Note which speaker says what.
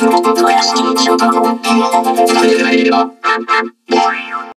Speaker 1: To jest